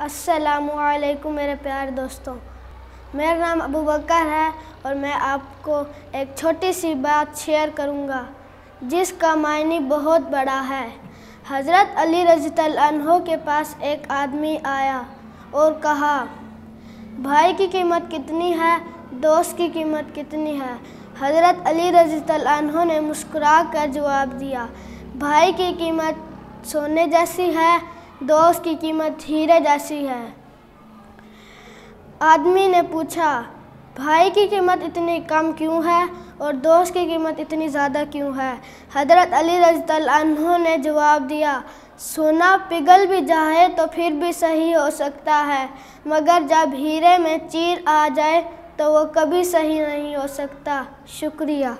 असलकुम मेरे प्यार दोस्तों। मेरा नाम अबू बकर है और मैं आपको एक छोटी सी बात शेयर करूँगा, जिसका मायने बहुत बड़ा है। हज़रत अली रज़ी के पास एक आदमी आया और कहा, भाई की कीमत कितनी है? दोस्त की कीमत कितनी है? हज़रत अली रज़ी ने मुस्कुरा कर जवाब दिया, भाई की कीमत सोने जैसी है दोस्त की कीमत हीरे जैसी है। आदमी ने पूछा, भाई की कीमत इतनी कम क्यों है और दोस्त की कीमत इतनी ज़्यादा क्यों है? हज़रत अली रजतल्हु ने जवाब दिया, सोना पिघल भी जाए तो फिर भी सही हो सकता है, मगर जब हीरे में चीर आ जाए तो वो कभी सही नहीं हो सकता। शुक्रिया।